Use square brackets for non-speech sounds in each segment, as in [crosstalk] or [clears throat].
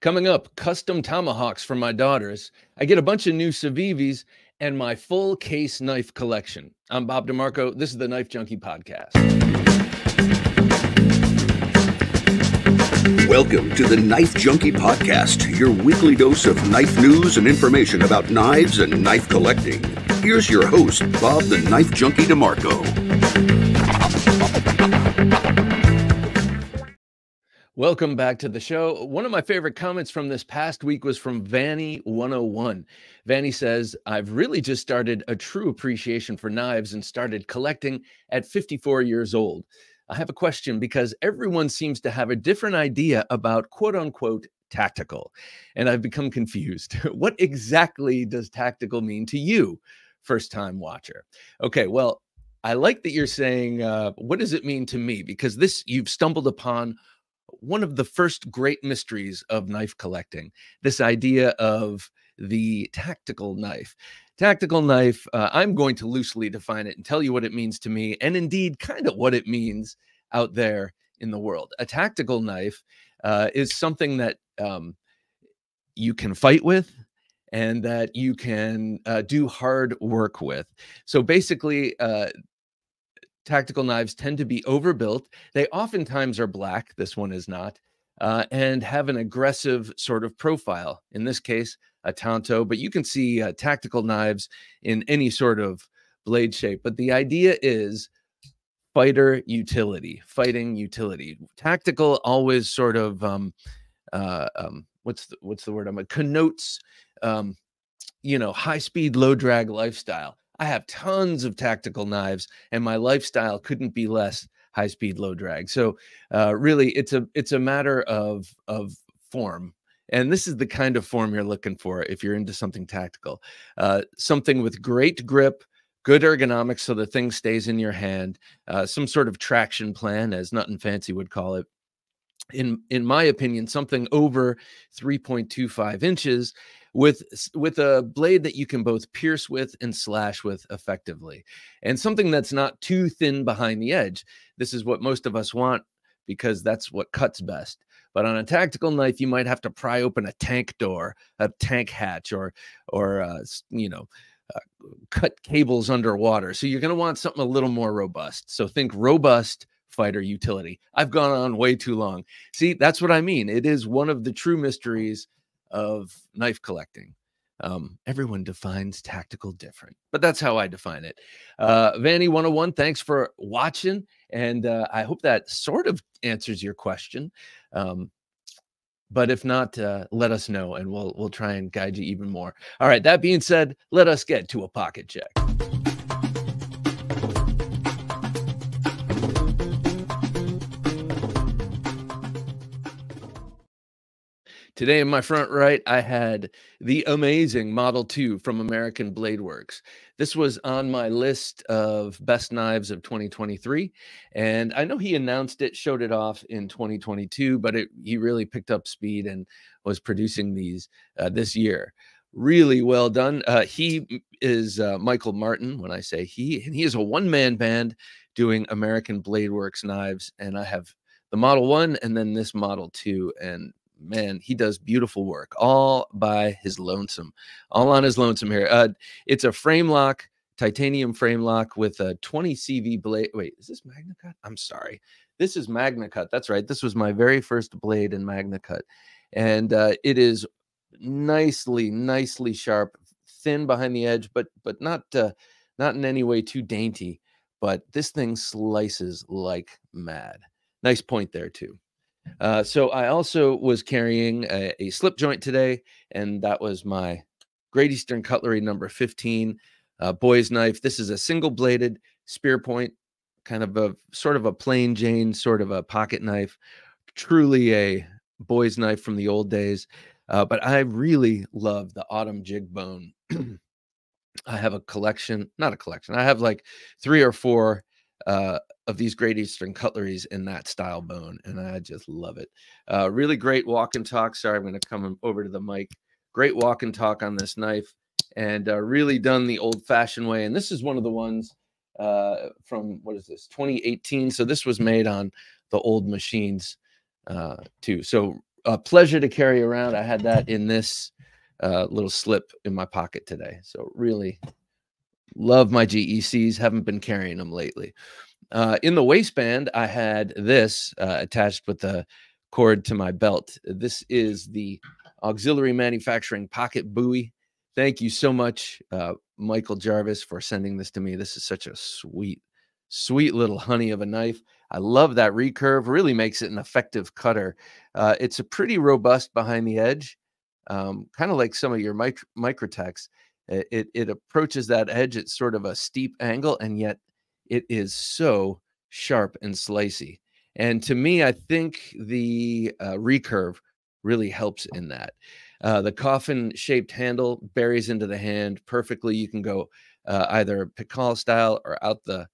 Coming up, custom tomahawks for my daughters. I get a bunch of new Civivis and my full case knife collection. I'm Bob DeMarco. This is the Knife Junkie Podcast. Welcome to the Knife Junkie Podcast, your weekly dose of knife news and information about knives and knife collecting. Here's your host, Bob the Knife Junkie DeMarco. Welcome back to the show. One of my favorite comments from this past week was from Vanny 101. Vanny says, I've really just started a true appreciation for knives and started collecting at 54 years old. I have a question because everyone seems to have a different idea about quote unquote tactical. And I've become confused. [laughs] what exactly does tactical mean to you, first time watcher? Okay, well, I like that you're saying, uh, what does it mean to me? Because this you've stumbled upon one of the first great mysteries of knife collecting this idea of the tactical knife. Tactical knife, uh, I'm going to loosely define it and tell you what it means to me, and indeed, kind of what it means out there in the world. A tactical knife uh, is something that um, you can fight with and that you can uh, do hard work with. So basically, uh, tactical knives tend to be overbuilt. They oftentimes are black. This one is not. Uh, and have an aggressive sort of profile. In this case, a tanto, but you can see uh, tactical knives in any sort of blade shape. But the idea is fighter utility, fighting utility. Tactical always sort of um, uh, um, what's the, what's the word? I'm a connotes um, you know high speed, low drag lifestyle. I have tons of tactical knives, and my lifestyle couldn't be less high speed, low drag. So uh, really, it's a it's a matter of of form. And this is the kind of form you're looking for if you're into something tactical, uh, something with great grip, good ergonomics, so the thing stays in your hand, uh, some sort of traction plan, as Nothing Fancy would call it. In in my opinion, something over 3.25 inches with with a blade that you can both pierce with and slash with effectively and something that's not too thin behind the edge. This is what most of us want because that's what cuts best but on a tactical knife you might have to pry open a tank door a tank hatch or or uh, you know uh, cut cables underwater so you're going to want something a little more robust so think robust fighter utility. I've gone on way too long. See that's what i mean it is one of the true mysteries of knife collecting. Um, everyone defines tactical different, but that's how I define it. Uh, Vanny 101, thanks for watching. And uh, I hope that sort of answers your question. Um, but if not, uh, let us know and we'll we'll try and guide you even more. All right. That being said, let us get to a pocket check. Today in my front right, I had the amazing Model 2 from American Blade Works. This was on my list of best knives of 2023. And I know he announced it, showed it off in 2022, but it, he really picked up speed and was producing these uh, this year. Really well done. Uh, he is uh, Michael Martin, when I say he, and he is a one man band doing American Blade Works knives. And I have the Model 1 and then this Model 2. And man, he does beautiful work all by his lonesome, all on his lonesome here. Uh, it's a frame lock, titanium frame lock with a 20 CV blade. Wait, is this Magna Cut? I'm sorry. This is Magna Cut. That's right. This was my very first blade in Magna Cut. And uh, it is nicely, nicely sharp, thin behind the edge, but but not uh, not in any way too dainty. But this thing slices like mad. Nice point there too. Uh, so I also was carrying a, a, slip joint today, and that was my Great Eastern Cutlery number 15 uh, boy's knife. This is a single bladed spear point, kind of a sort of a plain Jane, sort of a pocket knife. Truly a boy's knife from the old days. Uh, but I really love the autumn jig bone. [clears throat] I have a collection, not a collection. I have like three or four uh, of these Great Eastern cutleries in that style bone, and I just love it. Uh, really great walk and talk. Sorry, I'm going to come over to the mic. Great walk and talk on this knife, and uh, really done the old-fashioned way. And this is one of the ones uh, from what is this 2018? So this was made on the old machines uh, too. So a pleasure to carry around. I had that in this uh, little slip in my pocket today. So really love my GECs. Haven't been carrying them lately. Uh, in the waistband, I had this uh, attached with the cord to my belt. This is the auxiliary manufacturing pocket Bowie. Thank you so much, uh, Michael Jarvis, for sending this to me. This is such a sweet, sweet little honey of a knife. I love that recurve, really makes it an effective cutter. Uh, it's a pretty robust behind the edge, um, kind of like some of your mic- Microtechs. It, it, it approaches that edge at sort of a steep angle, and yet it is so sharp and slicey. And to me, I think the uh, recurve really helps in that. Uh, the coffin shaped handle buries into the hand perfectly. You can go uh, either Pikal style or out the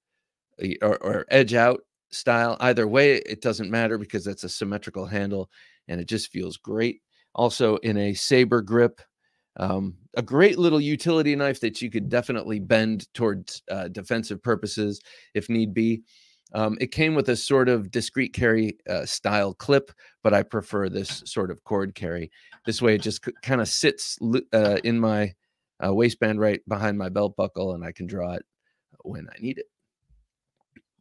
or, or, edge out style. Either way, it doesn't matter because it's a symmetrical handle and it just feels great. Also, in a saber grip, um, a great little utility knife that you could definitely bend towards uh, defensive purposes if need be. Um, it came with a sort of discreet carry uh, style clip, but I prefer this sort of cord carry. This way, it just kind of sits uh, in my uh, waistband right behind my belt buckle, and I can draw it when I need it.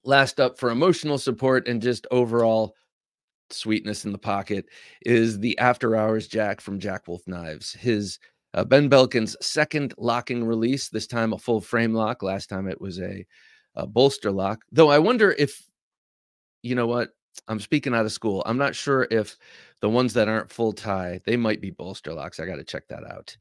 Last up for emotional support and just overall sweetness in the pocket is the After Hours Jack from Jack Wolf Knives. His uh, Ben Belkin's second locking release, this time a full frame lock. Last time it was a, a bolster lock. Though I wonder if, you know what, I'm speaking out of school. I'm not sure if the ones that aren't full tie, they might be bolster locks. I got to check that out.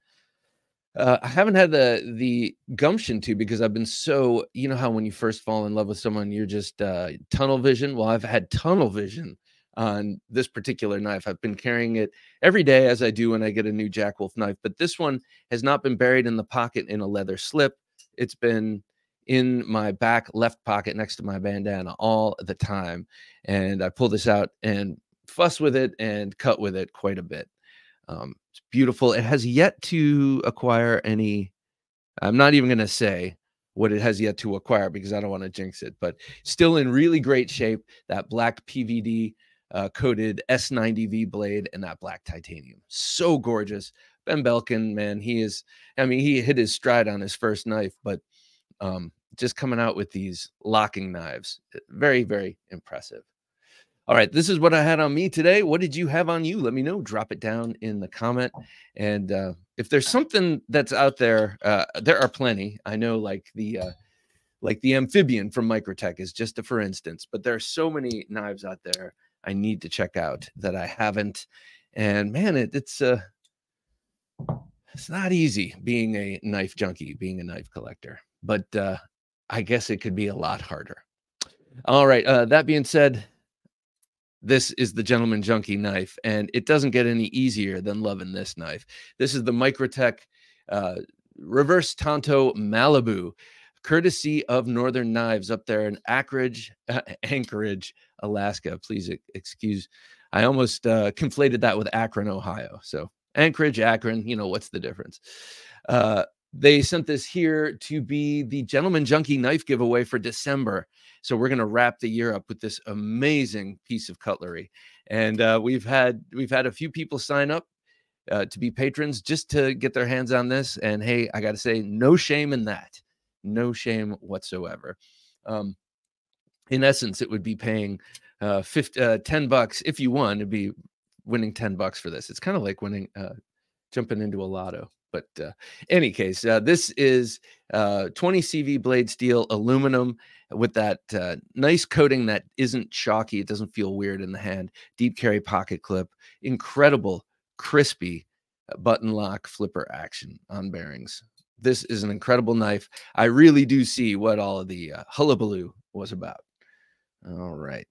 Uh, I haven't had the the gumption to because I've been so you know how when you first fall in love with someone you're just uh, tunnel vision. Well, I've had tunnel vision on this particular knife. I've been carrying it every day as I do when I get a new Jack Wolf knife, but this one has not been buried in the pocket in a leather slip. It's been in my back left pocket next to my bandana all the time. And I pull this out and fuss with it and cut with it quite a bit. Um, it's beautiful. It has yet to acquire any, I'm not even going to say what it has yet to acquire because I don't want to jinx it, but still in really great shape. That black PVD uh, coated S90V blade and that black titanium. So gorgeous. Ben Belkin, man, he is, I mean, he hit his stride on his first knife, but um, just coming out with these locking knives, eh, very, very impressive. All right, this is what I had on me today. What did you have on you? Let me know. Drop it down in the comment. And uh, if there's something that's out there, uh, there are plenty. I know, like the uh, like the amphibian from Microtech is just a for instance, but there are so many knives out there I need to check out that I haven't. And man, it, it's uh it's not easy being a knife junkie, being a knife collector, but uh I guess it could be a lot harder. All right. Uh, that being said, this is the gentleman junkie knife, and it doesn't get any easier than loving this knife. This is the Microtech uh, Reverse Tanto Malibu courtesy of Northern Knives up there in Anchorage, uh, [laughs] Anchorage, Alaska. Please excuse, I almost uh, conflated that with Akron, Ohio. So Anchorage, Akron, you know what's the difference? Uh, they sent this here to be the Gentleman Junkie knife giveaway for December. So we're going to wrap the year up with this amazing piece of cutlery, and uh, we've had we've had a few people sign up uh, to be patrons just to get their hands on this. And hey, I got to say, no shame in that no shame whatsoever. Um, in essence, it would be paying uh, 50, uh, 10 bucks if you won, it'd be winning 10 bucks for this. It's kind of like winning, uh, jumping into a lotto. But uh, any case, uh, this is uh, 20 CV blade steel aluminum with that uh, nice coating that isn't chalky. It doesn't feel weird in the hand. Deep carry pocket clip. Incredible, crispy uh, button lock flipper action on bearings this is an incredible knife. I really do see what all of the uh, hullabaloo was about. All right.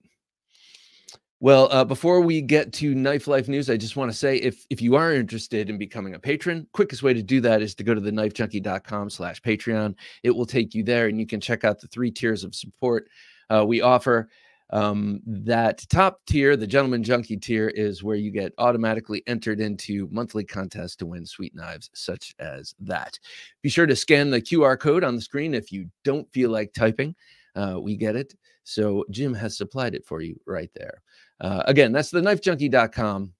Well, uh, before we get to Knife Life News, I just want to say if if you are interested in becoming a patron, quickest way to do that is to go to the knifejunkie.com slash Patreon. It will take you there and you can check out the three tiers of support uh, we offer. Um, that top tier, the Gentleman Junkie tier, is where you get automatically entered into monthly contests to win sweet knives such as that. Be sure to scan the QR code on the screen if you don't feel like typing. Uh, we get it. So Jim has supplied it for you right there. Uh, again, that's the knifejunkie.com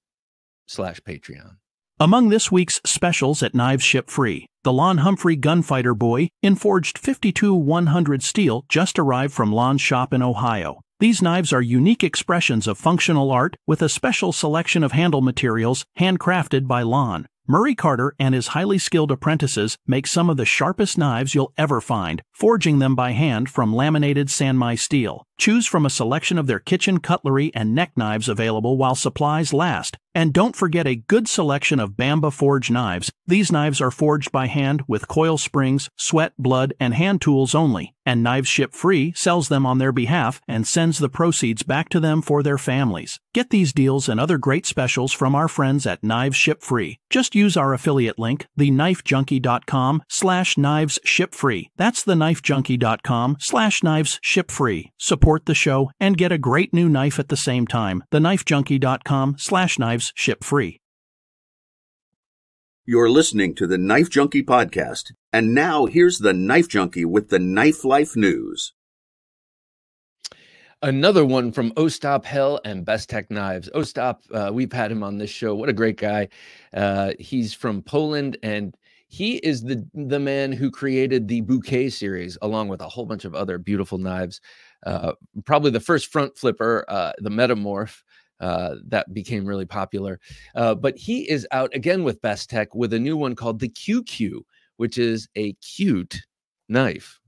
slash Patreon. Among this week's specials at Knives Ship Free, the Lon Humphrey Gunfighter Bowie in forged 52 100 steel just arrived from Lon's shop in Ohio. These knives are unique expressions of functional art with a special selection of handle materials handcrafted by Lon. Murray Carter and his highly skilled apprentices make some of the sharpest knives you'll ever find, forging them by hand from laminated Sanmai steel. Choose from a selection of their kitchen cutlery and neck knives available while supplies last. And don't forget a good selection of Bamba forged knives. These knives are forged by hand with coil springs, sweat, blood, and hand tools only. And Knives Ship Free sells them on their behalf and sends the proceeds back to them for their families. Get these deals and other great specials from our friends at Knives Ship Free. Just use our affiliate link, theknifejunkie.com slash knives ship free. That's theknifejunkie.com slash knives ship free. Support support the show and get a great new knife at the same time. TheKnifeJunkie.com slash knives ship free. You're listening to the Knife Junkie podcast. And now here's the Knife Junkie with the Knife Life News. Another one from Ostap Hel and Bestech Knives. Ostap, uh, we've had him on this show. What a great guy. Uh, he's from Poland and he is the the man who created the bouquet series along with a whole bunch of other beautiful knives uh, probably the first front flipper, uh, the Metamorph. Uh, that became really popular. Uh, but he is out again with Bestech with a new one called the QQ, which is a cute knife.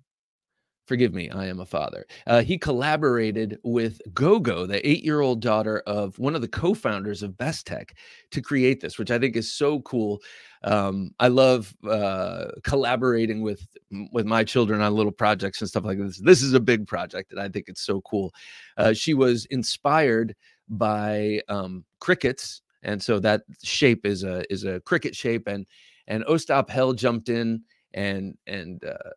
Forgive me, I am a father. Uh, he collaborated with Gogo, the eight year old daughter of one of the co founders of Bestech, to create this, which I think is so cool um, I love uh, collaborating with with my children on little projects and stuff like this. This is a big project, and I think it's so cool. Uh, she was inspired by um, crickets, and so that shape is a is a cricket shape, and and Ostap Hel jumped in and and uh,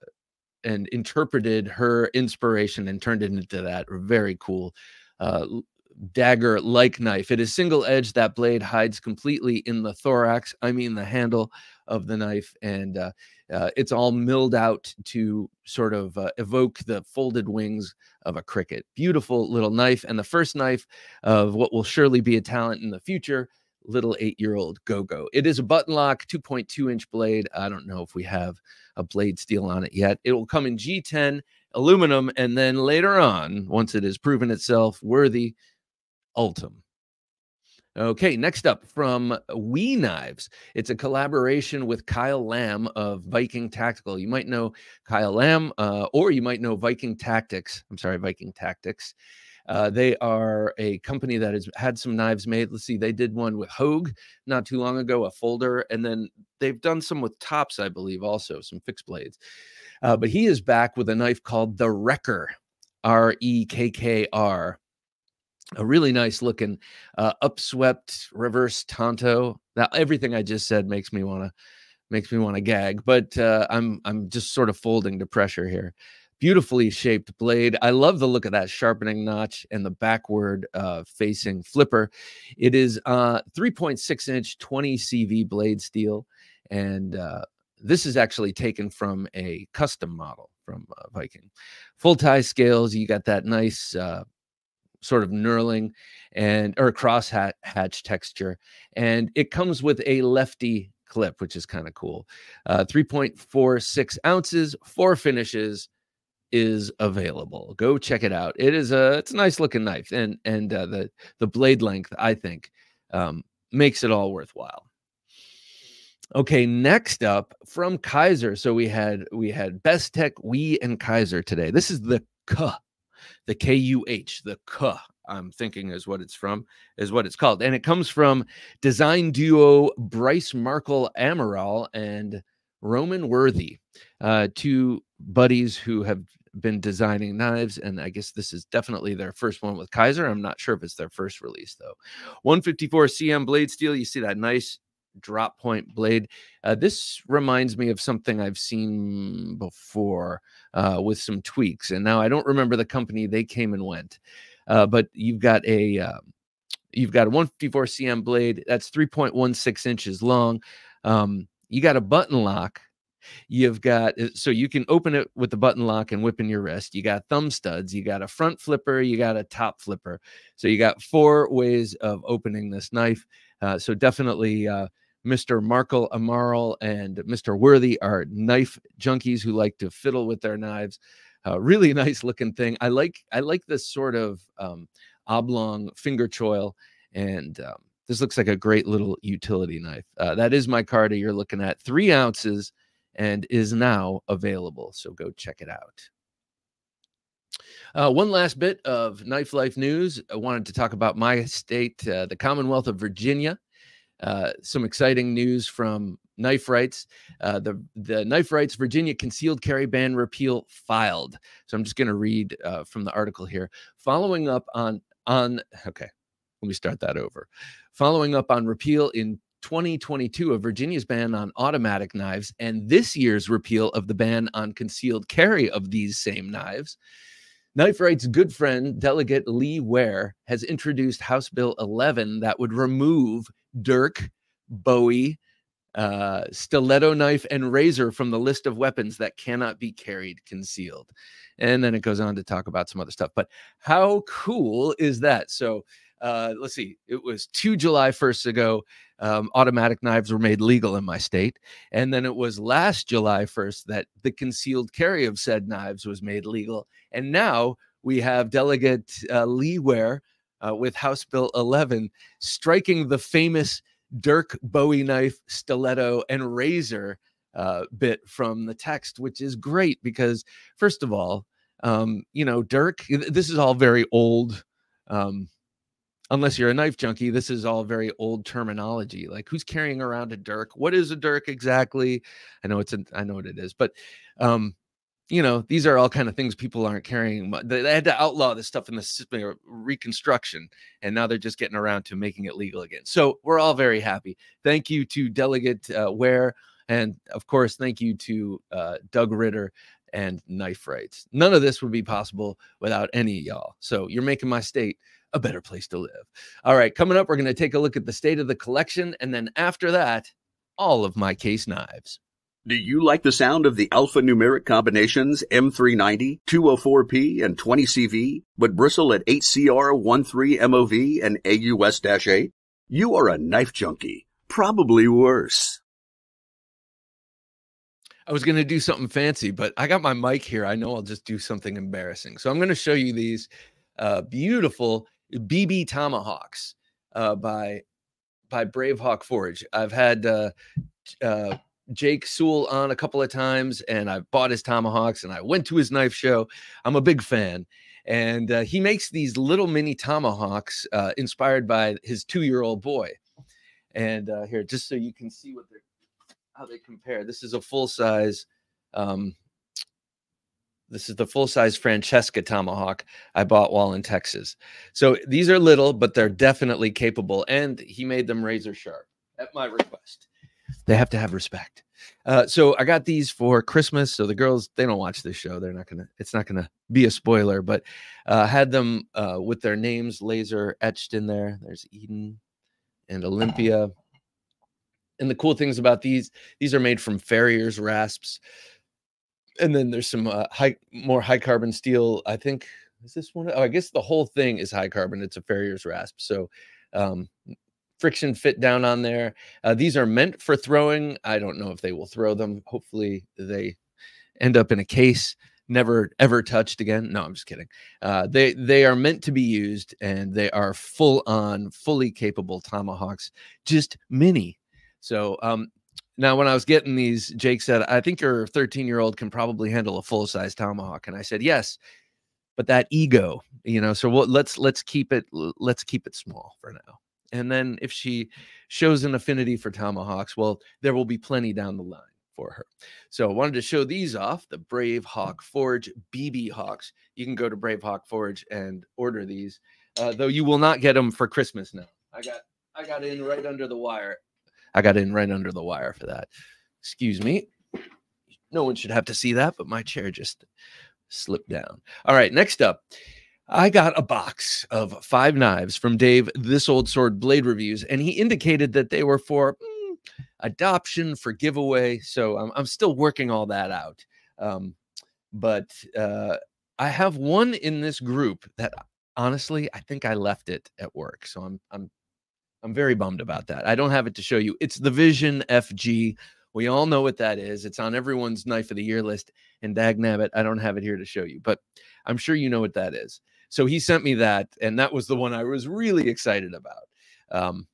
and interpreted her inspiration and turned it into that very cool uh, dagger like knife. It is single edged. That blade hides completely in the thorax, I mean, the handle of the knife. And uh, uh, it's all milled out to sort of uh, evoke the folded wings of a cricket. Beautiful little knife. And the first knife of what will surely be a talent in the future. Little eight year old Gogo. It is a button lock, 2.2 inch blade. I don't know if we have a blade steel on it yet. It will come in G10 aluminum. And then later on, once it has proven itself worthy, Ultem. Okay, next up from We Knives. It's a collaboration with Kyle Lamb of Viking Tactical. You might know Kyle Lamb, uh, or you might know Viking Tactics. I'm sorry, Viking Tactics. Uh, they are a company that has had some knives made. Let's see, they did one with Hogue not too long ago, a folder, and then they've done some with Tops, I believe, also some fixed blades. Uh, but he is back with a knife called the RekkR, R E K K R a really nice looking uh, upswept reverse tanto. Now everything I just said makes me want to makes me want to gag, but uh, I'm I'm just sort of folding to pressure here. Beautifully shaped blade. I love the look of that sharpening notch and the backward uh, facing flipper. It is uh, 3.6 inch 20 CV blade steel, and uh, this is actually taken from a custom model from uh, Viking. Full tie scales. You got that nice uh, sort of knurling and or cross hatch texture. And it comes with a lefty clip, which is kind of cool. Uh, 3.46 ounces, four finishes is available. Go check it out. It is a it's a nice looking knife, and and uh, the the blade length I think um, makes it all worthwhile. Okay, next up from Kizer. So we had we had Bestech, we and Kizer today. This is the K the K U H, the K. I'm thinking is what it's from, is what it's called. And it comes from design duo Bryce Markle Amaral and Roman Worthy, uh, two buddies who have been designing knives. And I guess this is definitely their first one with Kizer. I'm not sure if it's their first release, though. 154 CM blade steel. You see that nice drop point blade. Uh, this reminds me of something I've seen before uh, with some tweaks. And now I don't remember the company they came and went, uh, but you've got a uh, you've got a 154 cm blade that's 3.16 inches long. Um, you got a button lock. You've got uh, so you can open it with the button lock and whip in your wrist. You got thumb studs, you got a front flipper, you got a top flipper. So you got four ways of opening this knife. Uh, so definitely uh, Mr. Markle Amaral and Mr. Worthy are knife junkies who like to fiddle with their knives. Uh, really [laughs] nice looking thing. I like I like this sort of um, oblong finger choil, and um, this looks like a great little utility knife. Uh, that is my micarta you're looking at, three ounces, and is now available. So go check it out. Uh, one last bit of Knife Life news. I wanted to talk about my state, uh, the Commonwealth of Virginia. Uh, some exciting news from Knife Rights. Uh, the the Knife Rights Virginia concealed carry ban repeal filed. So I'm just going to read uh, from the article here. Following up on on okay, let me start that over. Following up on repeal in 2022 of Virginia's ban on automatic knives and this year's repeal of the ban on concealed carry of these same knives. Knife Right's good friend, Delegate Lee Ware, has introduced House Bill 11 that would remove dirk, bowie, uh, stiletto knife, and razor from the list of weapons that cannot be carried concealed. And then it goes on to talk about some other stuff. But how cool is that? So uh, let's see, it was two July 1st ago. Um, automatic knives were made legal in my state. And then it was last July 1st that the concealed carry of said knives was made legal. And now we have Delegate uh, Lee Ware uh, with House Bill 11 striking the famous Dirk Bowie knife, stiletto, and razor uh, bit from the text, which is great because, first of all, um, you know, Dirk, this is all very old. Um, unless you're a knife junkie, this is all very old terminology. Like who's carrying around a dirk? What is a dirk exactly? I know it's an, I know what it is, but um, you know, these are all kind of things people aren't carrying. They, they had to outlaw this stuff in the Reconstruction, and now they're just getting around to making it legal again. So we're all very happy. Thank you to Delegate uh, Ware, and of course, thank you to uh, Doug Ritter and Knife Rights. None of this would be possible without any of y'all. So you're making my state a better place to live. All right, coming up, we're going to take a look at the state of the collection. And then after that, all of my case knives. Do you like the sound of the alphanumeric combinations M390, 204P, and 20CV, but bristle at 8CR, 13MOV, and AUS-8? You are a knife junkie. Probably worse. I was going to do something fancy, but I got my mic here. I know I'll just do something embarrassing. So I'm going to show you these uh, beautiful BB Tomahawks uh, by by Brave Hawk Forge. I've had uh, uh, Jake Sewell on a couple of times, and I've bought his tomahawks, and I went to his knife show. I'm a big fan, and uh, he makes these little mini tomahawks uh, inspired by his two year old boy. And uh, here, just so you can see what they're how they compare. This is a full size um, this is the full size Francisca tomahawk I bought while in Texas. So these are little, but they're definitely capable. And he made them razor sharp at my request. They have to have respect. Uh, so I got these for Christmas. So the girls, they don't watch this show. They're not gonna. It's not gonna be a spoiler. But uh, had them uh, with their names laser etched in there. There's Eden and Olympia. And the cool things about these, these are made from farrier's rasps and then there's some uh, high, more high carbon steel. I think is this one? Oh, I guess the whole thing is high carbon. It's a Farrier's rasp. So um, friction fit down on there. Uh, these are meant for throwing. I don't know if they will throw them. Hopefully they end up in a case, never ever touched again. No, I'm just kidding. Uh, they they are meant to be used, and they are full on, fully capable tomahawks, just mini. So um, now, when I was getting these, Jake said, I think your 13 year old can probably handle a full size tomahawk. And I said, yes, but that ego, you know, so let's, let's keep it, let's keep it small for now. And then if she shows an affinity for tomahawks, well, there will be plenty down the line for her. So I wanted to show these off the Brave Hawk Forge BB Hawks. You can go to Brave Hawk Forge and order these, uh, though you will not get them for Christmas now. I got, I got in right under the wire I got in right under the wire for that. Excuse me. No one should have to see that, but my chair just slipped down. All right, next up, I got a box of five knives from Dave, This Old Sword Blade Reviews, and he indicated that they were for mm, adoption, for giveaway. So I'm, I'm still working all that out. Um, but uh, I have one in this group that honestly I think I left it at work. So I'm I'm I'm very bummed about that. I don't have it to show you. It's the Vision FG. We all know what that is. It's on everyone's knife of the year list. And Dagnabbit, I don't have it here to show you, but I'm sure you know what that is. So he sent me that, and that was the one I was really excited about. Um,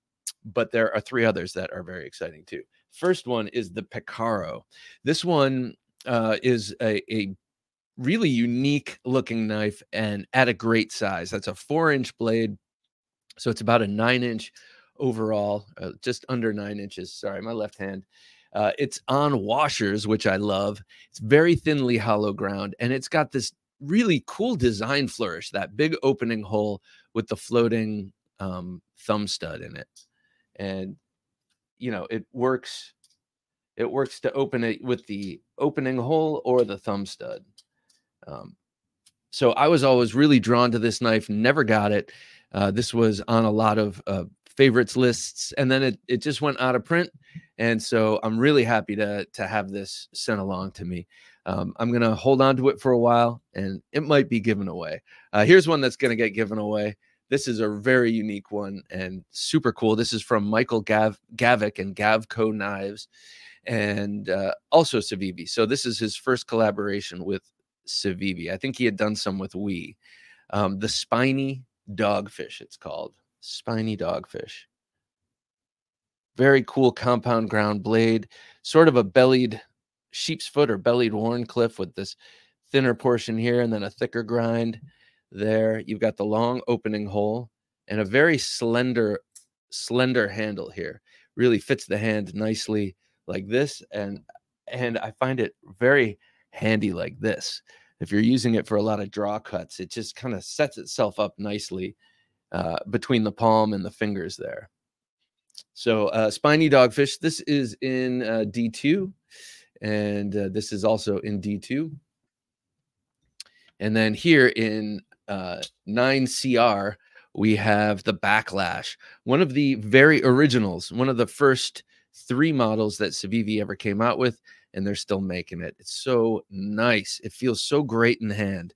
but there are three others that are very exciting too. First one is the Picaro. This one uh, is a, a really unique looking knife and at a great size. That's a four inch blade. So it's about a nine inch overall, uh, just under nine inches. Sorry, my left hand. Uh, it's on washers, which I love. It's very thinly hollow ground, and it's got this really cool design flourish that big opening hole with the floating um, thumb stud in it. And, you know, it works. It works to open it with the opening hole or the thumb stud. Um, so I was always really drawn to this knife, never got it. Uh, this was on a lot of uh, favorites lists, and then it, it just went out of print. And so I'm really happy to, to have this sent along to me. Um, I'm to hold on to it for a while, and it might be given away. Uh, here's one that's to get given away. This is a very unique one and super cool. This is from Michael Gav- Gavik and Gavko Knives and uh, also Civivi. So this is his first collaboration with Civivi. I think he had done some with We. Um, the spiny dogfish, it's called spiny dogfish. Very cool compound ground blade, sort of a bellied sheep's foot or bellied Wharncliffe with this thinner portion here and then a thicker grind there. You've got the long opening hole and a very slender, slender handle here. Really fits the hand nicely like this. And and I find it very handy like this. If you're using it for a lot of draw cuts, it just kind of sets itself up nicely uh, between the palm and the fingers there. So uh, spiny dogfish, this is in uh, D2, and uh, this is also in D2. And then here in 9CR, uh, we have the Baklash, one of the very originals, one of the first three models that Civivi ever came out with, and they're still making it. It's so nice. It feels so great in the hand.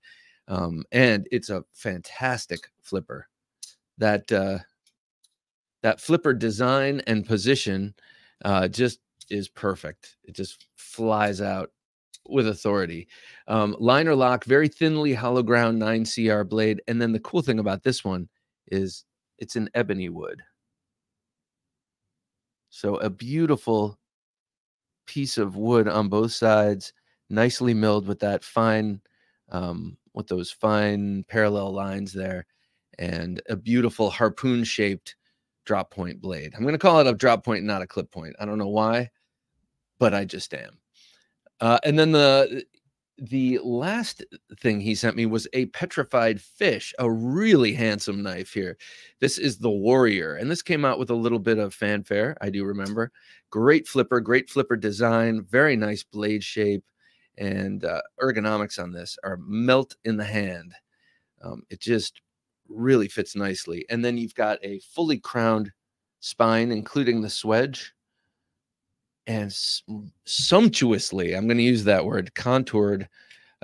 Um, and it's a fantastic flipper. That uh, that flipper design and position uh, just is perfect. It just flies out with authority. Um, liner lock, very thinly hollow ground 9CR blade. And then the cool thing about this one is it's an ebony wood. So a beautiful piece of wood on both sides, nicely milled with that fine, um, with those fine parallel lines there, and a beautiful harpoon shaped drop point blade. I'm going to call it a drop point, not a clip point. I don't know why, but I just am. Uh, and then the the last thing he sent me was a petrified fish, a really handsome knife here. This is the Warrior, and this came out with a little bit of fanfare. I do remember. Great flipper, great flipper design, very nice blade shape, and uh, ergonomics on this are melt in the hand. Um, it just really fits nicely. And then you've got a fully crowned spine, including the swedge and sumptuously, I'm going to use that word, contoured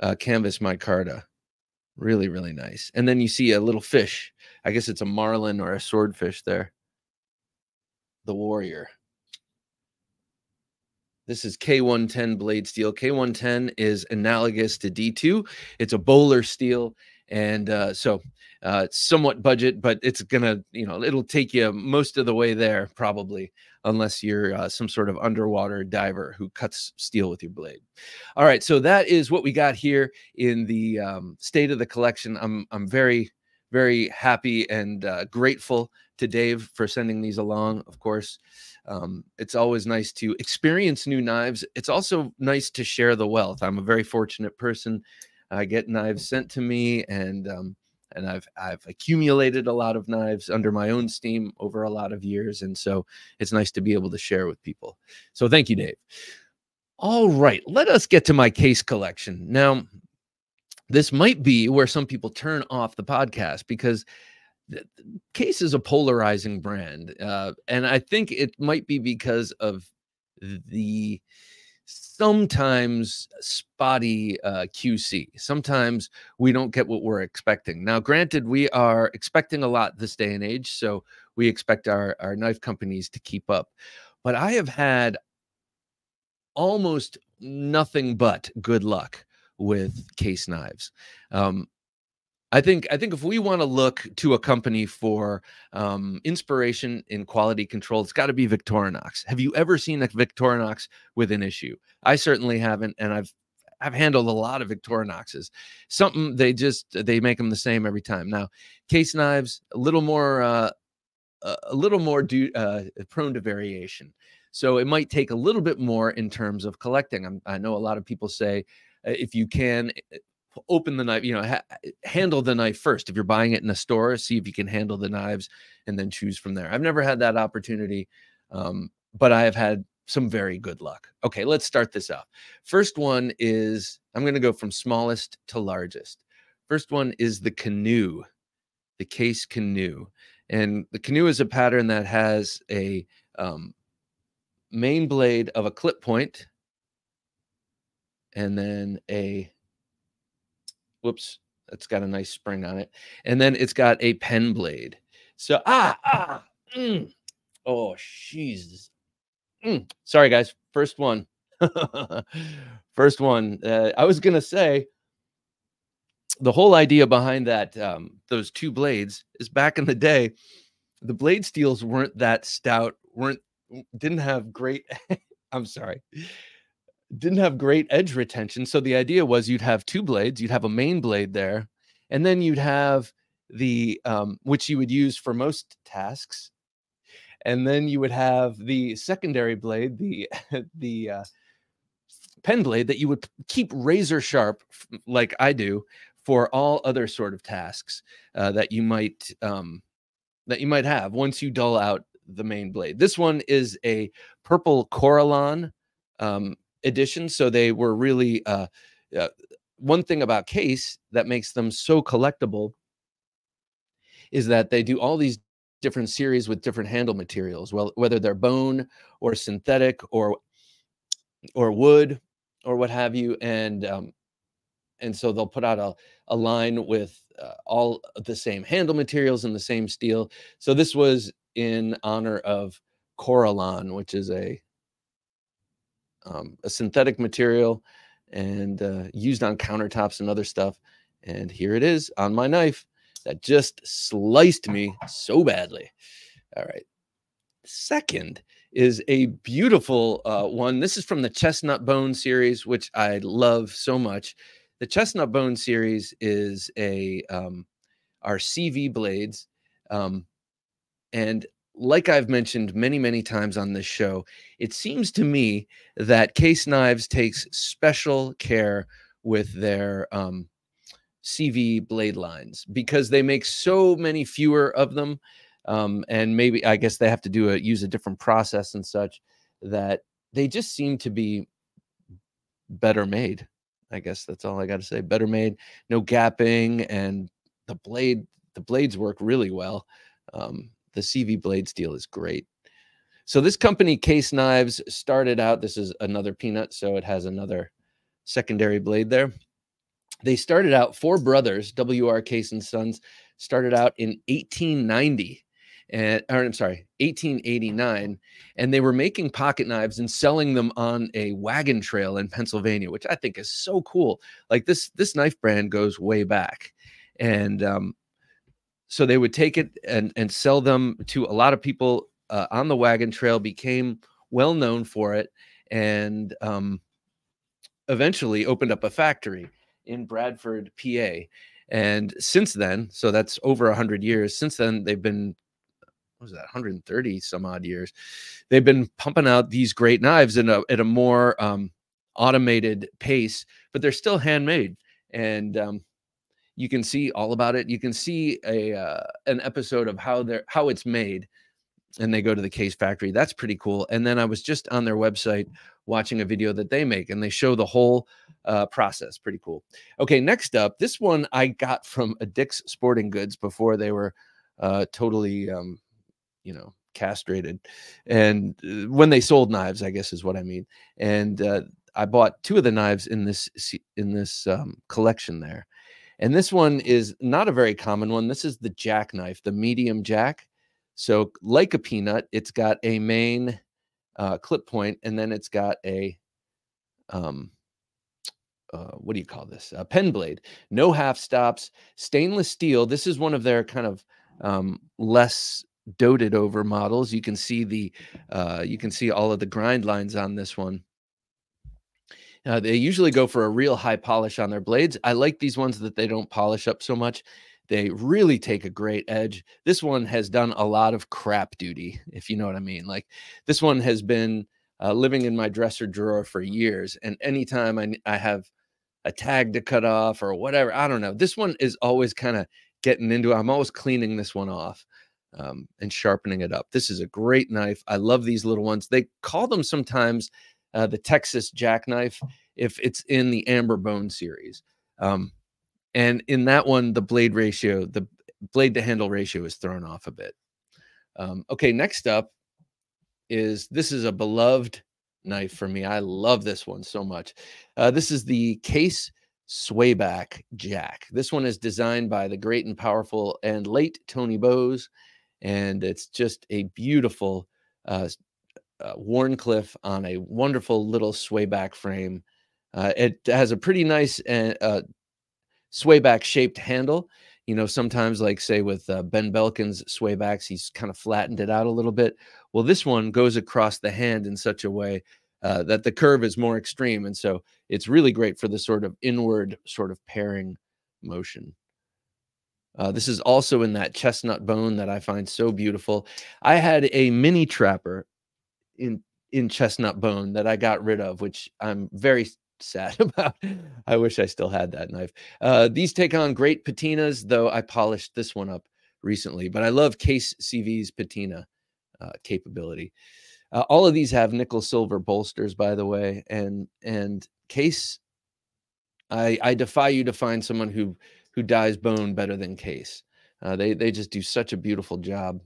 uh, canvas micarta. Really, really nice. And then you see a little fish. I guess it's a marlin or a swordfish there. The warrior. This is K110 blade steel. K110 is analogous to D2. It's a Böhler steel. And uh, so uh, somewhat budget, but it's gonna, you know, it'll take you most of the way there probably, unless you're uh, some sort of underwater diver who cuts steel with your blade. All right, so that is what we got here in the um, state of the collection. I'm I'm very very happy and uh, grateful to Dave for sending these along. Of course, um, it's always nice to experience new knives. It's also nice to share the wealth. I'm a very fortunate person. I get knives sent to me, and um, and I've I've accumulated a lot of knives under my own steam over a lot of years, and so it's nice to be able to share with people. So thank you, Dave. All right, let us get to my case collection now. This might be where some people turn off the podcast because Case is a polarizing brand, uh, and I think it might be because of the sometimes spotty uh, QC. Sometimes we don't get what we're expecting. Now, granted, we are expecting a lot this day and age, so we expect our, our knife companies to keep up. But I have had almost nothing but good luck with case knives. Um, I think I think if we want to look to a company for um, inspiration in quality control, it's got to be Victorinox. Have you ever seen a Victorinox with an issue? I certainly haven't, and I've I've handled a lot of Victorinoxes. Something they just they make them the same every time. Now, case knives a little more uh, a little more do, uh, prone to variation. So it might take a little bit more in terms of collecting. I'm, i know a lot of people say uh, if you can eh, open the knife, you know, ha- handle the knife first. If you're buying it in a store, see if you can handle the knives and then choose from there. I've never had that opportunity, um, but I have had some very good luck. Okay, let's start this off. First one is I'm going to go from smallest to largest. First one is the canoe, the case canoe. And the canoe is a pattern that has a um, main blade of a clip point and then a whoops, it's got a nice spring on it. And then it's got a pen blade. So, ah, ah, mm. oh, Jesus. Mm. Sorry, guys. First one. [laughs] First one. Uh, I was going to say the whole idea behind that, um, those two blades is back in the day, the blade steels weren't that stout, weren't, didn't have great, [laughs] I'm sorry, didn't have great edge retention. So the idea was you'd have two blades, you'd have a main blade there, and then you'd have the um, which you would use for most tasks, and then you would have the secondary blade, the [laughs] the uh, pen blade that you would keep razor sharp, like I do, for all other sort of tasks uh, that you might um, that you might have once you dull out the main blade. This one is a purple Coralon um, edition. So they were really uh, uh, one thing about Case that makes them so collectible is that they do all these different series with different handle materials. Well, whether they're bone or synthetic or or wood or what have you, and um, and so they'll put out a, a line with uh, all the same handle materials and the same steel. So this was in honor of Coralon, which is a um, a synthetic material and uh, used on countertops and other stuff. And here it is on my knife that just sliced me so badly. All right. Second is a beautiful uh, one. This is from the Chestnut Bone series, which I love so much. The Chestnut Bone series is a um, our CV blades, um, and like I've mentioned many, many times on this show, it seems to me that Case Knives takes special care with their um, CV blade lines because they make so many fewer of them. Um, and maybe I guess they have to do a use a different process and such that they just seem to be better made. I guess that's all I got to say. Better made, no gapping, and the blade the blades work really well. Um, the CV blade steel is great. So this company, Case Knives, started out. This is another peanut, so it has another secondary blade there. They started out four brothers, W.R. Case and Sons, started out in 1890 and or, I'm sorry, 1889, and they were making pocket knives and selling them on a wagon trail in Pennsylvania, which I think is so cool. Like this this knife brand goes way back, and um, so they would take it and and sell them to a lot of people uh, on the wagon trail became well known for it and um, eventually opened up a factory in bradford pa and since then so that's over 100 years since then they've been what was that 130 some odd years they've been pumping out these great knives in a, at a more um, automated pace but they're still handmade. And um, you can see all about it. You can see a uh, an episode of how they're how it's made, and they go to the case factory. That's pretty cool. And then I was just on their website watching a video that they make, and they show the whole uh, process. Pretty cool. Okay, next up, this one I got from a Dick's Sporting Goods before they were uh, totally, um, you know, castrated. And uh, when they sold knives, I guess is what I mean. And uh, I bought two of the knives in this in this um, collection there. And this one is not a very common one. This is the jackknife, the medium jack. So, like a peanut, it's got a main uh, clip point, and then it's got a um, uh, what do you call this? A pen blade. No half stops. Stainless steel. This is one of their kind of um, less doted over models. You can see the uh, you can see all of the grind lines on this one. Uh, they usually go for a real high polish on their blades. I like these ones that they don't polish up so much. They really take a great edge. This one has done a lot of crap duty, if you know what I mean. Like this one has been uh, living in my dresser drawer for years. And anytime I, I have a tag to cut off or whatever, I don't know. This one is always kind of getting into it. I'm always cleaning this one off um, and sharpening it up. This is a great knife. I love these little ones. They call them sometimes uh, the Texas jackknife if it's in the amber bone series. Um, and in that one, the blade ratio, the blade to handle ratio is thrown off a bit. Um, okay, next up is this is a beloved knife for me. I love this one so much. Uh, this is the Case Swayback Jack. This one is designed by the great and powerful and late Tony Bose, and it's just a beautiful uh, uh, Wharncliffe on a wonderful little swayback frame. Uh, it has a pretty nice uh, uh, swayback shaped handle. You know, sometimes, like say with uh, Ben Belkin's swaybacks, he's kind of flattened it out a little bit. Well, this one goes across the hand in such a way uh, that the curve is more extreme. And so it's really great for the sort of inward sort of paring motion. Uh, this is also in that chestnut bone that I find so beautiful. I had a mini trapper in in chestnut bone that I got rid of, which I'm very sad [laughs] about. I wish I still had that knife. Uh, these take on great patinas, though I polished this one up recently. But I love Case CV's patina uh, capability. Uh, all of these have nickel silver bolsters, by the way, and and Case. I I defy you to find someone who who dyes bone better than Case. Uh, they they just do such a beautiful job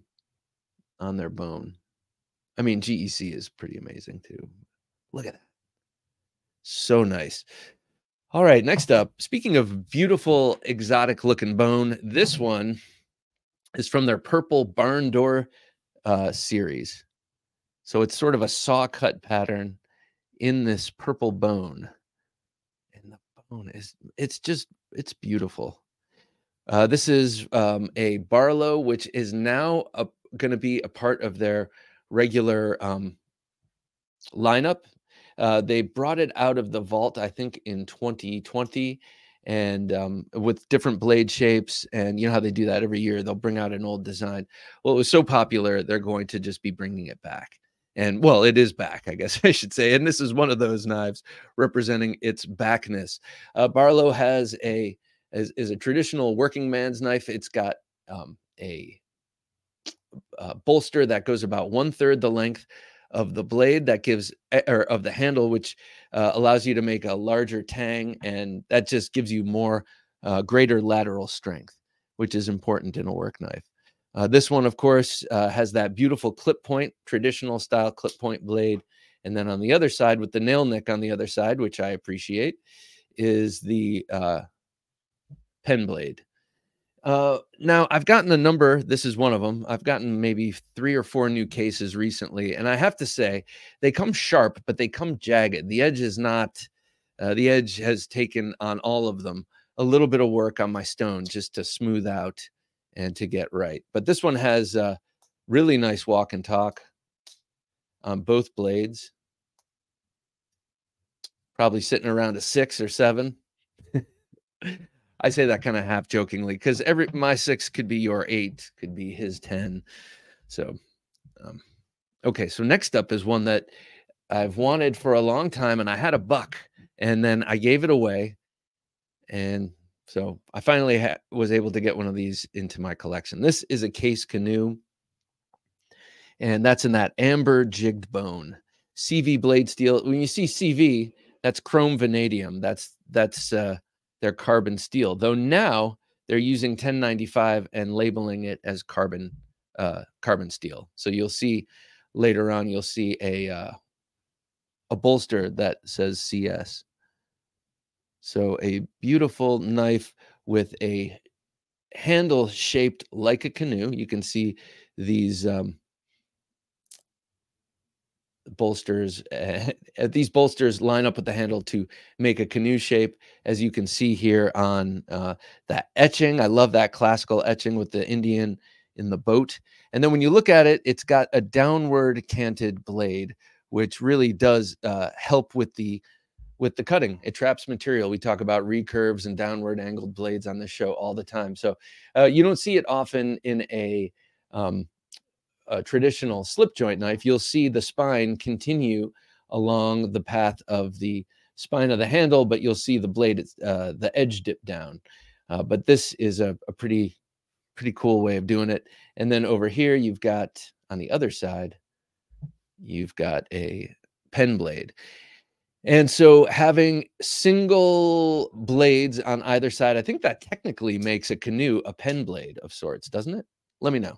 on their bone. I mean, GEC is pretty amazing too. Look at that. So nice. All right, next up, speaking of beautiful, exotic looking bone, this one is from their purple barn door uh, series. So it's sort of a saw cut pattern in this purple bone. And the bone is, it's just, it's beautiful. Uh, this is um, a Barlow, which is now going to be a part of their regular um, lineup. Uh, they brought it out of the vault, I think, in 2020, and um, with different blade shapes. And you know how they do that every year? They'll bring out an old design. Well, it was so popular, they're going to just be bringing it back. And well, it is back, I guess [laughs] I should say. And this is one of those knives representing its backness. Uh, Barlow has a is, is, a traditional working man's knife. It's got um, a uh, bolster that goes about one third the length of the blade that gives or of the handle which uh, allows you to make a larger tang and that just gives you more uh, greater lateral strength which is important in a work knife. Uh, this one of course uh, has that beautiful clip point traditional style clip point blade and then on the other side with the nail nick on the other side which i appreciate is the uh, pen blade uh, now I've gotten a number. This is one of them. I've gotten maybe three or four new cases recently, and I have to say they come sharp, but they come jagged. The edge is not. Uh, the edge has taken on all of them a little bit of work on my stone just to smooth out and to get right. But this one has a really nice walk and talk on both blades. Probably sitting around a six or seven. [laughs] I say that kind of half jokingly because every my six could be your eight, could be his ten. So, um, okay. So next up is one that I've wanted for a long time, and I had a buck, and then I gave it away, and so I finally ha- was able to get one of these into my collection. This is a case canoe, and that's in that amber jigged bone, CV blade steel. When you see CV, that's chrome vanadium. That's that's uh, their carbon steel. Though now they're using 1095 and labeling it as carbon uh, carbon steel. So you'll see later on, you'll see a uh, a bolster that says CS. So a beautiful knife with a handle shaped like a canoe. You can see these um, bolsters. Uh, [laughs] these bolsters line up with the handle to make a canoe shape, as you can see here on uh, that etching. I love that classical etching with the Indian in the boat. And then when you look at it, it's got a downward canted blade, which really does uh, help with the with the cutting. It traps material. We talk about recurves and downward angled blades on this show all the time. So uh, you don't see it often in a, um, a traditional slip joint knife. You'll see the spine continue along the path of the spine of the handle, but you'll see the blade, uh, the edge dip down. Uh, but this is a, a pretty pretty cool way of doing it. And then over here, you've got on the other side, you've got a pen blade. And so having single blades on either side, I think that technically makes a canoe a pen blade of sorts, doesn't it? Let me know.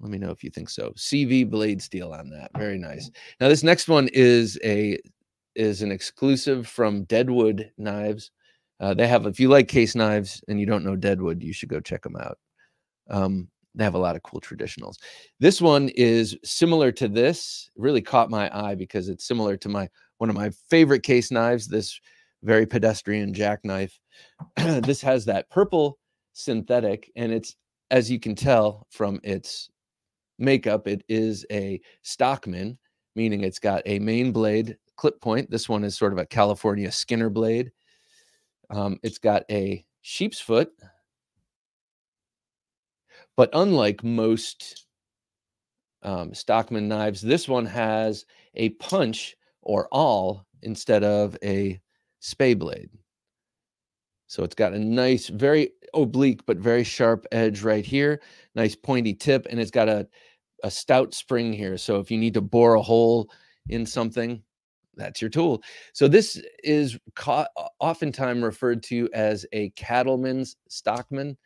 Let me know if you think so. CV blade steel on that. Very nice. Now this next one is a is an exclusive from Deadwood Knives. Uh, they have, if you like case knives and you don't know Deadwood, you should go check them out. Um, they have a lot of cool traditionals. This one is similar to this. Really caught my eye because it's similar to my one of my favorite case knives. This very pedestrian jackknife. [clears throat] this has that purple synthetic, and it's as you can tell from its makeup, it is a Stockman, meaning it's got a main blade clip point. This one is sort of a California Skinner blade. Um, it's got a sheep's foot, but unlike most um, Stockman knives, this one has a punch or awl instead of a spay blade. So it's got a nice, very oblique, but very sharp edge right here. Nice pointy tip, and it's got a, a stout spring here. So if you need to bore a hole in something, that's your tool. So this is oftentimes referred to as a cattleman's stockman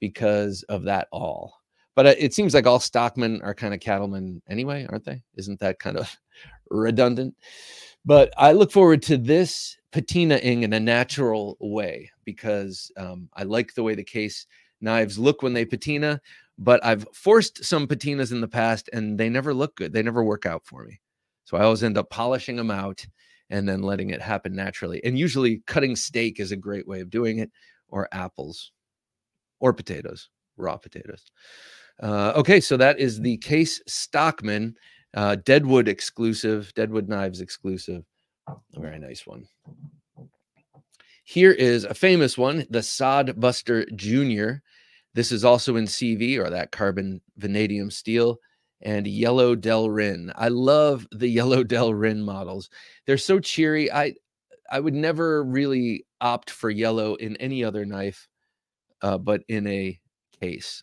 because of that awl. But uh, it seems like all stockmen are kind of cattlemen anyway, aren't they? Isn't that kind of [laughs] redundant? But I look forward to this patinaing in a natural way because um, I like the way the case knives look when they patina. But I've forced some patinas in the past and they never look good. They never work out for me. So I always end up polishing them out and then letting it happen naturally. And usually cutting steak is a great way of doing it, or apples, or potatoes, raw potatoes. Uh, okay, so that is the Case Stockman uh, Deadwood exclusive, Deadwood Knives exclusive. A very nice one. Here is a famous one, the Sodbuster Jr. This is also in CV or that carbon vanadium steel and yellow Delrin. I love the [laughs] yellow Delrin models. They're so cheery. I I would never really opt for yellow in any other knife, uh, but in a case.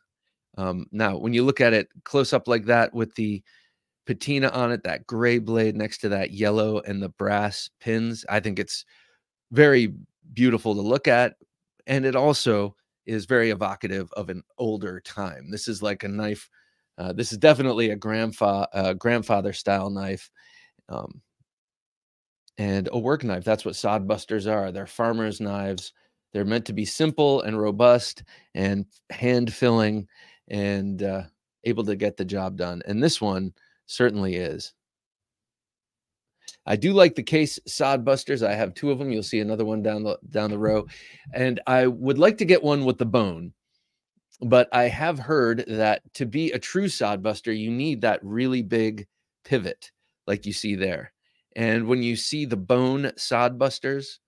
Um, now, when you look at it close up like that with the patina on it, that gray blade next to that yellow and the brass pins, I think it's very beautiful to look at. And it also is very evocative of an older time. This is like a knife uh, this is definitely a grandfather uh, grandfather style knife, um, and a work knife. That's what sodbusters are. They're farmers' knives. They're meant to be simple and robust and hand filling and uh, able to get the job done. And this one certainly is. I do like the case sodbusters. I have two of them. You'll see another one down the down the row, and I would like to get one with the bone but I have heard that to be a true sodbuster, you need that really big pivot, like you see there. And when you see the bone sodbusters,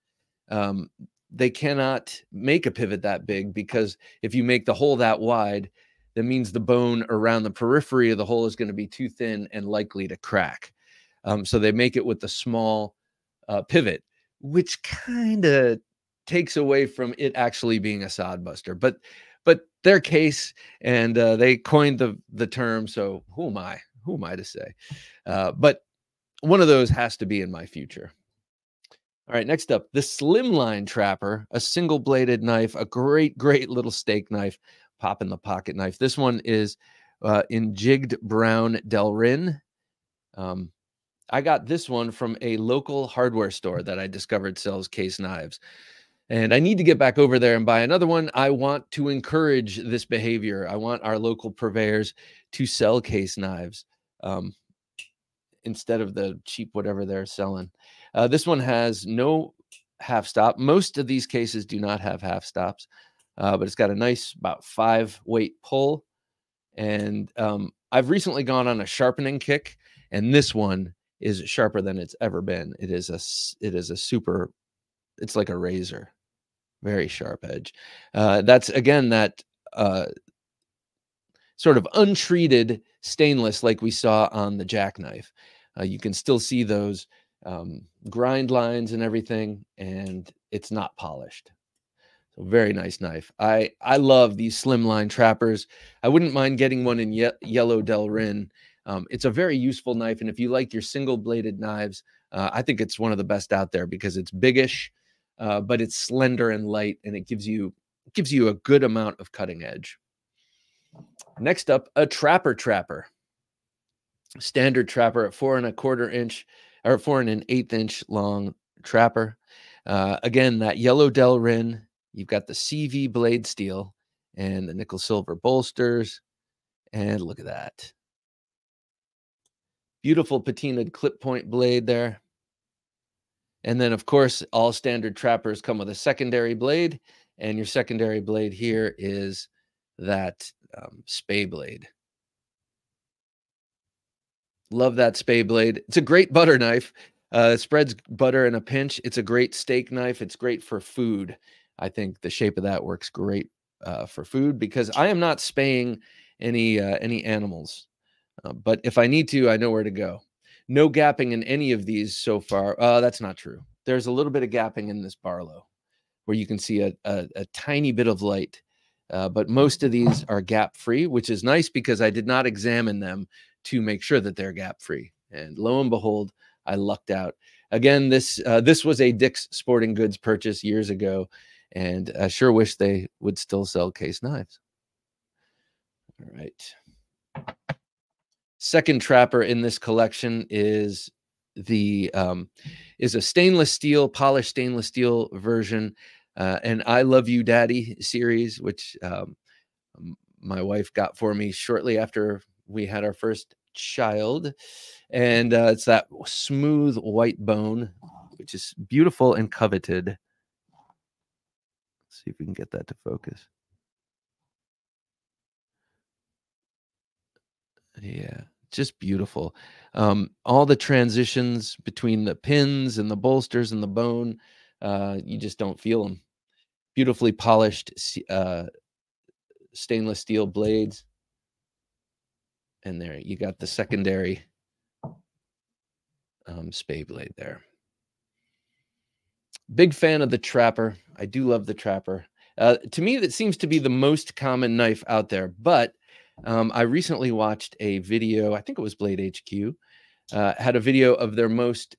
um, they cannot make a pivot that big because if you make the hole that wide, that means the bone around the periphery of the hole is going to be too thin and likely to crack. Um, so they make it with the small uh, pivot, which kind of takes away from it actually being a sodbuster. But but their case, and uh, they coined the the term. So who am I? Who am I to say? Uh, but one of those has to be in my future. All right, next up, the Slimline Trapper, a single bladed knife, a great, great little steak knife, pop in the pocket knife. This one is uh, in jigged brown Delrin. Um, I got this one from a local hardware store that I discovered sells case knives. And I need to get back over there and buy another one. I want to encourage this behavior. I want our local purveyors to sell case knives um, instead of the cheap whatever they're selling. Uh, this one has no half stop. Most of these cases do not have half stops, uh, but it's got a nice about five weight pull. And um, I've recently gone on a sharpening kick, and this one is sharper than it's ever been. It is a it is a super. It's like a razor, very sharp edge. Uh, that's again that uh, sort of untreated stainless, like we saw on the jackknife. Uh, you can still see those um, grind lines and everything, and it's not polished. So very nice knife. I I love these slimline trappers. I wouldn't mind getting one in ye- yellow Delrin. Um, it's a very useful knife, and if you like your single bladed knives, uh, I think it's one of the best out there because it's biggish, uh, but it's slender and light, and it gives you gives you a good amount of cutting edge. Next up, a trapper trapper. Standard trapper at four and a quarter inch or four and an eighth inch long trapper. Uh, again, that yellow Delrin. You've got the CV blade steel and the nickel silver bolsters. And look at that. Beautiful patinaed clip point blade there. And then, of course, all standard trappers come with a secondary blade. And your secondary blade here is that um, spay blade. Love that spay blade. It's a great butter knife. Uh, it spreads butter in a pinch. It's a great steak knife. It's great for food. I think the shape of that works great uh, for food because I am not spaying any uh, any animals, uh, but if I need to, I know where to go. No gapping in any of these so far. Uh, that's not true. There's a little bit of gapping in this Barlow, where you can see a, a, a tiny bit of light, uh, but most of these are gap free, which is nice because I did not examine them to make sure that they're gap free. And lo and behold, I lucked out. Again, this uh, this was a Dick's Sporting Goods purchase years ago, and I sure wish they would still sell case knives. All right. Second trapper in this collection is the um, is a stainless steel, polished stainless steel version, uh, and I Love You Daddy series, which um, my wife got for me shortly after we had our first child. And uh, it's that smooth white bone, which is beautiful and coveted. Let's see if we can get that to focus. Yeah, just beautiful. Um, all the transitions between the pins and the bolsters and the bone, uh, you just don't feel them. Beautifully polished uh, stainless steel blades and there you got the secondary um, spay blade there. Big fan of the Trapper. I do love the Trapper. Uh, to me, that seems to be the most common knife out there. But um, I recently watched a video. I think it was Blade HQ. Uh, had a video of their most.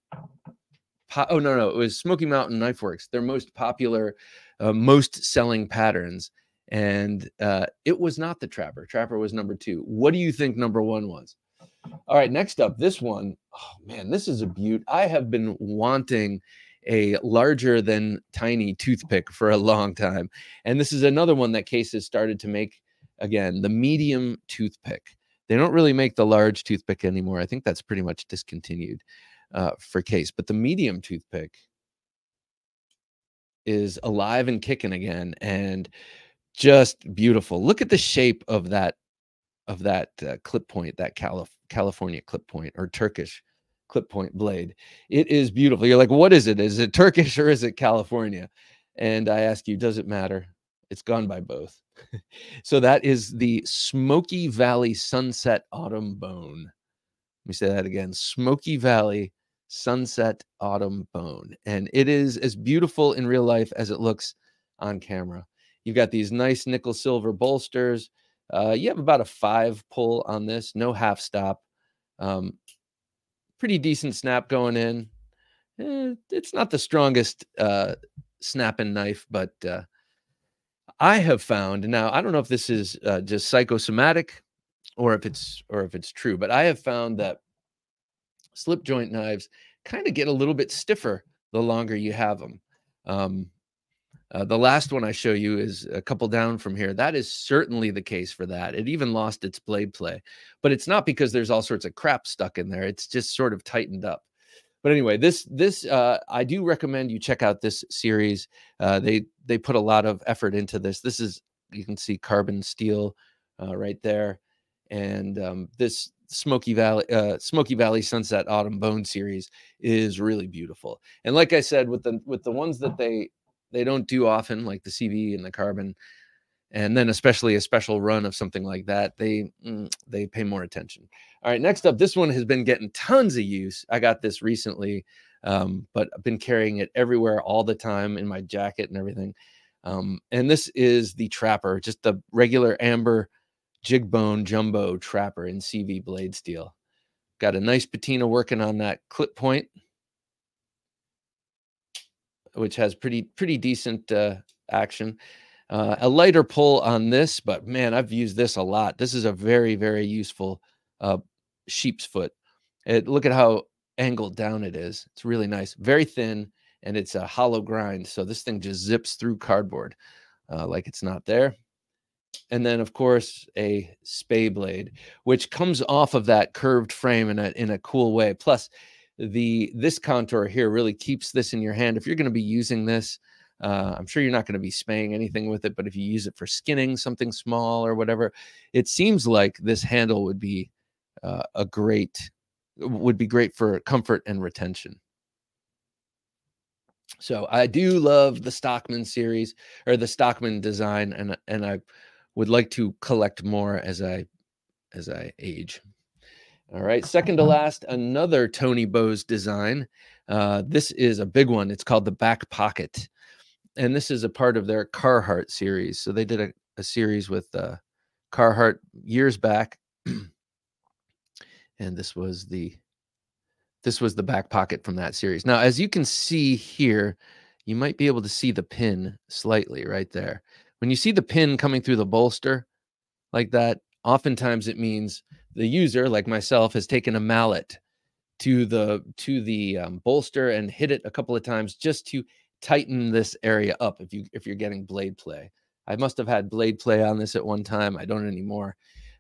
oh no, no, it was Smoky Mountain Knife Works. Their most popular, uh, most selling patterns, and uh, it was not the Trapper. Trapper was number two. What do you think number one was? All right, next up, this one. Oh man, this is a beaut. I have been wanting a larger than tiny toothpick for a long time, and this is another one that cases started to make. Again, the medium toothpick. They don't really make the large toothpick anymore. I think that's pretty much discontinued uh, for case. But the medium toothpick is alive and kicking again, and just beautiful. Look at the shape of that of that uh, clip point, that Calif- California clip point or Turkish clip point blade. It is beautiful. You're like, what is it? Is it Turkish or is it California? And I ask you, does it matter? It's gone by both. [laughs] so that is the Smoky Valley Sunset Autumn Bone. Let me say that again Smoky Valley Sunset Autumn Bone. And it is as beautiful in real life as it looks on camera. You've got these nice nickel silver bolsters. Uh, you have about a five pull on this, no half stop. Um, pretty decent snap going in. eh, it's not the strongest uh, snapping knife, but uh, I have found now. I don't know if this is uh, just psychosomatic or if it's or if it's true, but I have found that slip joint knives kind of get a little bit stiffer the longer you have them. Um, uh, the last one I show you is a couple down from here. That is certainly the case for that. It even lost its blade play, but it's not because there's all sorts of crap stuck in there. It's just sort of tightened up. But anyway, this this uh, I do recommend you check out this series. Uh, they they put a lot of effort into this. This is you can see carbon steel uh, right there, and um, this Smoky Valley uh, Smoky Valley Sunset Autumn Bone series is really beautiful. And like I said, with the with the ones that they they don't do often, like the CV and the carbon, and then especially a special run of something like that, they mm, they pay more attention. All right, next up, this one has been getting tons of use. I got this recently, um, but I've been carrying it everywhere all the time in my jacket and everything. Um, and this is the Trapper, just the regular amber jig bone jumbo Trapper in CV blade steel. Got a nice patina working on that clip point which has pretty pretty decent uh, action. Uh, a lighter pull on this, but man, I've used this a lot. This is a very very useful uh, sheep's foot. It, look at how angled down it is. It's really nice, very thin, and it's a hollow grind. So this thing just zips through cardboard uh, like it's not there. And then, of course, a spay blade, which comes off of that curved frame in a in a cool way. Plus, the this contour here really keeps this in your hand. If you're going to be using this, uh, I'm sure you're not going to be spaying anything with it, but if you use it for skinning something small or whatever, it seems like this handle would be uh, a great would be great for comfort and retention. So I do love the Stockman series or the Stockman design, and and I would like to collect more as I as I age. All right. Second to last, another Tony Bose design. Uh, this is a big one. It's called the Back Pocket. And this is a part of their Carhartt series. So they did a, a series with uh, Carhartt years back. and this was the this was the back pocket from that series. Now, as you can see here, you might be able to see the pin slightly right there. When you see the pin coming through the bolster like that, oftentimes it means the user, like myself, has taken a mallet to the to the um, bolster and hit it a couple of times just to tighten this area up. If you if you're getting blade play, I must have had blade play on this at one time. I don't anymore,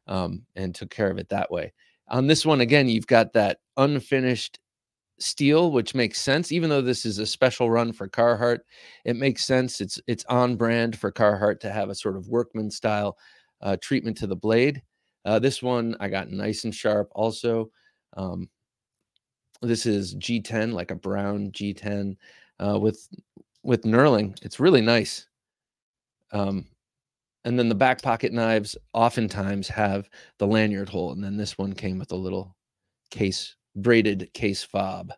um, and took care of it that way. On this one, again, you've got that unfinished steel, which makes sense. Even though this is a special run for Carhartt, it makes sense. It's it's on brand for Carhartt to have a sort of workman style uh, treatment to the blade. Uh, this one I got nice and sharp also. Um, this is G10, like a brown G10 uh, with with knurling. It's really nice. Um, and then the back pocket knives oftentimes have the lanyard hole, and then this one came with a little case braided case fob.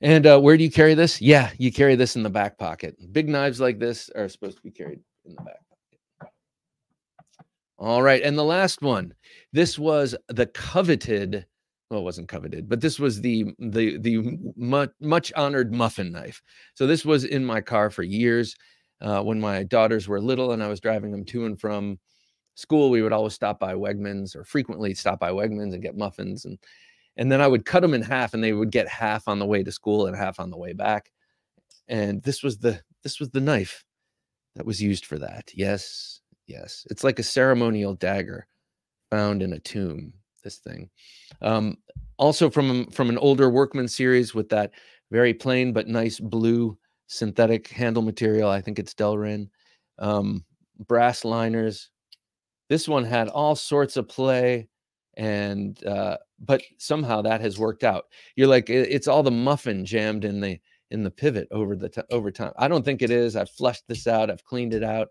And uh, where do you carry this? Yeah, you carry this in the back pocket. Big knives like this are supposed to be carried in the back. All right. And the last one. This was the coveted, well, it wasn't coveted, but this was the the the much, much honored muffin knife. So this was in my car for years. Uh, when my daughters were little and I was driving them to and from school, we would always stop by Wegmans or frequently stop by Wegmans and get muffins. And and then I would cut them in half and they would get half on the way to school and half on the way back. And this was the this was the knife that was used for that. Yes, Yes, it's like a ceremonial dagger found in a tomb. This thing, um, also from from an older Workman series with that very plain but nice blue synthetic handle material. I think it's Delrin. Um, brass liners. This one had all sorts of play, and uh, but somehow that has worked out. You're like it's all the muffin jammed in the in the pivot over the over time. I don't think it is. I've flushed this out. I've cleaned it out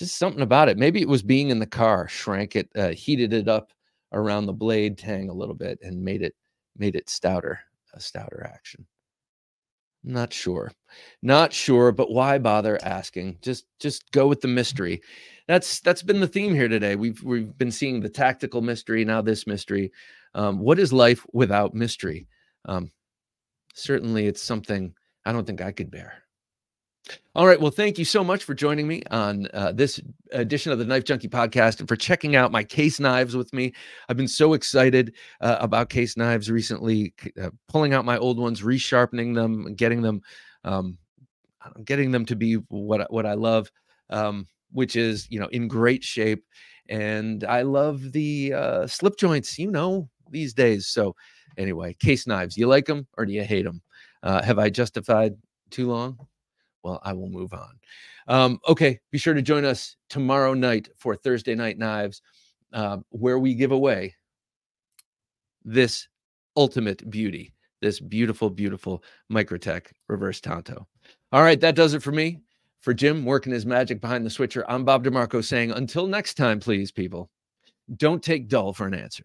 just something about it. Maybe it was being in the car, shrank it, uh, heated it up around the blade tang a little bit, and made it made it stouter, a stouter action. Not sure, not sure, but why bother asking? Just just go with the mystery. That's that's been the theme here today. We've we've been seeing the tactical mystery, now this mystery. Um, what is life without mystery? Um, certainly it's something I don't think I could bear. All right. Well, thank you so much for joining me on uh, this edition of the Knife Junkie podcast and for checking out my case knives with me. I've been so excited uh, about case knives recently, uh, pulling out my old ones, resharpening them, getting them, um, getting them to be what what I love, um, which is you know in great shape. And I love the uh, slip joints, you know, these days. So anyway, case knives. You like them or do you hate them? Uh, have I justified too long? Well, I will move on. Um, okay, be sure to join us tomorrow night for Thursday Night Knives, uh, where we give away this ultimate beauty, this beautiful, beautiful Microtech reverse Tanto. All right, that does it for me. For Jim working his magic behind the switcher, I'm Bob DeMarco saying, until next time, please, people, don't take dull for an answer.